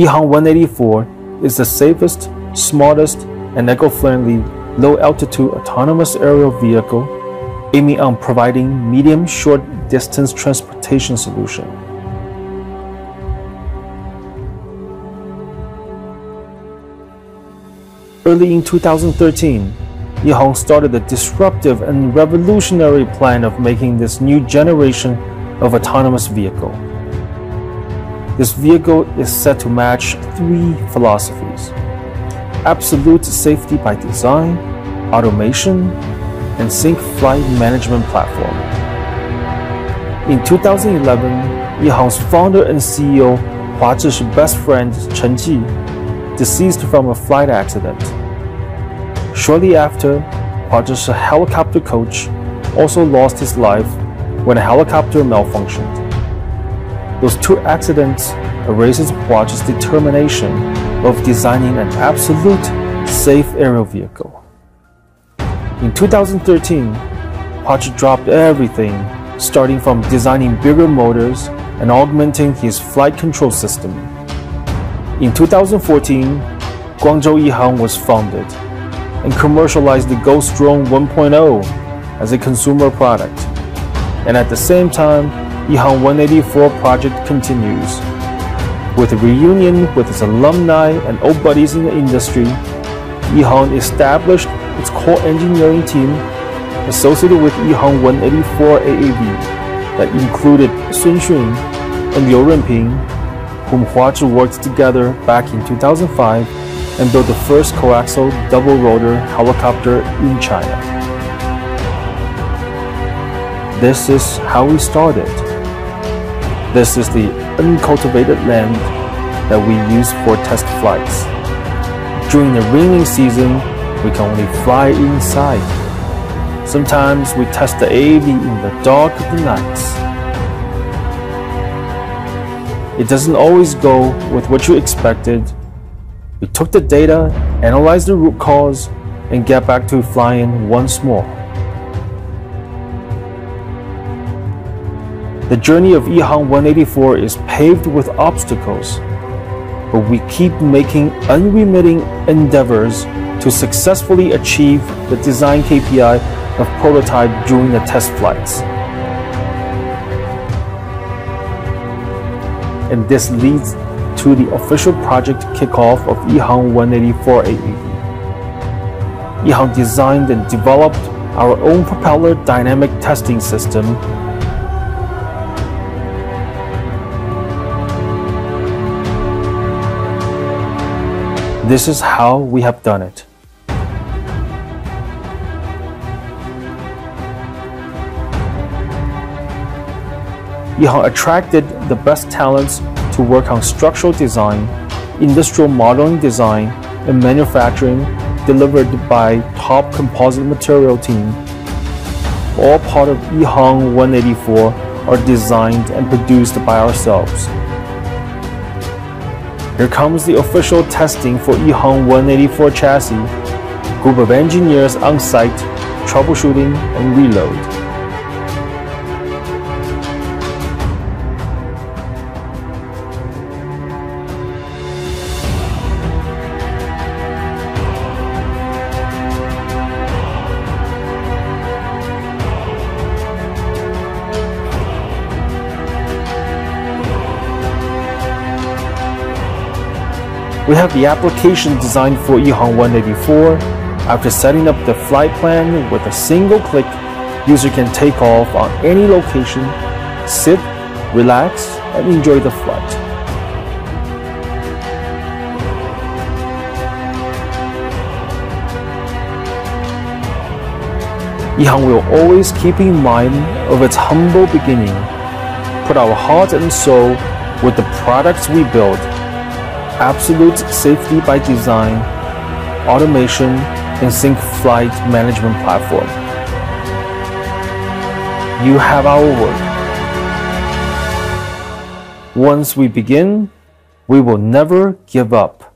EHang 184 is the safest, smartest, and eco-friendly low-altitude autonomous aerial vehicle aiming on providing medium-short distance transportation solution. Early in 2013, EHang started a disruptive and revolutionary plan of making this new generation of autonomous vehicle. This vehicle is set to match three philosophies absolute safety by design, automation, and sync flight management platform. In 2011, EHang's founder and CEO Hua Zhi's best friend Chen Ji deceased from a flight accident. Shortly after, Hua Zhi's helicopter coach also lost his life when a helicopter malfunctioned. Those two accidents erases Zhi's determination of designing an absolute safe aerial vehicle. In 2013, Hua Zhi dropped everything, starting from designing bigger motors and augmenting his flight control system. In 2014, Guangzhou EHang was founded and commercialized the Ghost Drone 1.0 as a consumer product. And at the same time, EHang 184 project continues with a reunion with its alumni and old buddies in the industry, EHang established its core engineering team associated with EHang 184 AAV that included Sun Xun and Liu Renping, whom Hua Zhi worked together back in 2005 and built the first coaxial double rotor helicopter in China. This is how we started. This is the uncultivated land that we use for test flights. During the raining season, we can only fly inside. Sometimes we test the AAV in the dark of the nights. It doesn't always go with what you expected. We took the data, analyzed the root cause, and get back to flying once more. The journey of EHang 184 is paved with obstacles, but we keep making unremitting endeavors to successfully achieve the design KPI of prototype during the test flights. And this leads to the official project kickoff of EHang 184 AAV. EHang designed and developed our own propeller dynamic testing system This is how we have done it. EHang attracted the best talents to work on structural design, industrial modeling design, and manufacturing delivered by top composite material team. All part of EHang 184 are designed and produced by ourselves. Here comes the official testing for EHang 184 chassis. Group of engineers on site, troubleshooting and reload. We have the application designed for EHang 184. After setting up the flight plan with a single click, user can take off on any location, sit, relax, and enjoy the flight. EHang will always keep in mind of its humble beginning, put our heart and soul with the products we build absolute safety by design, automation, and sync flight management platform. You have our word. Once we begin, we will never give up.